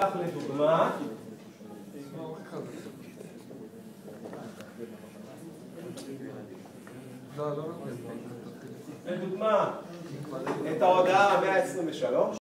ניקח לדוגמה לדוגמה את ההודעה 123